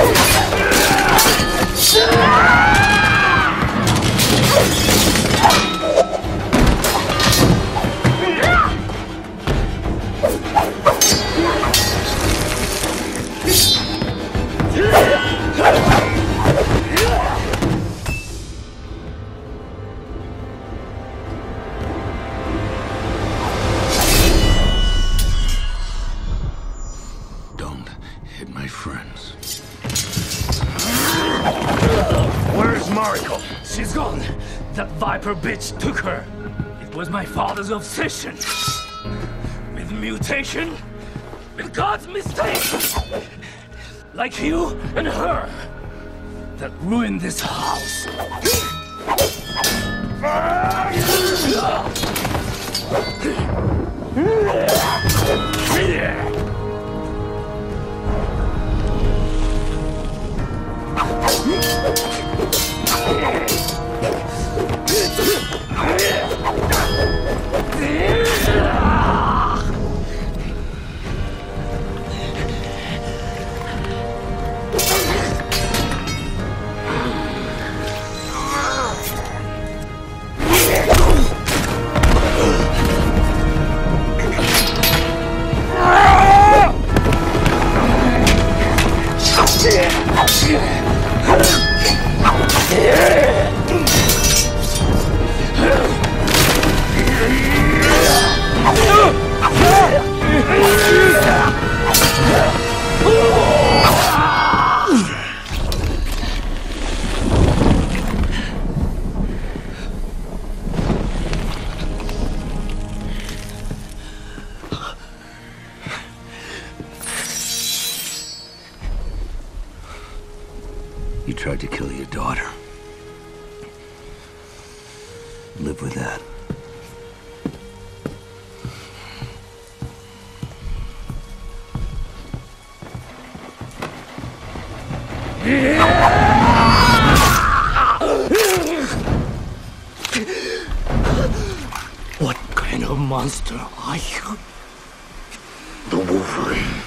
Oh, my God. Mariko? She's gone. That Viper bitch took her. It was my father's obsession. With mutation. With God's mistake. Like you and her. That ruined this house. Ah! You tried to kill your daughter. Live with that. What kind of monster are you? The Wolverine.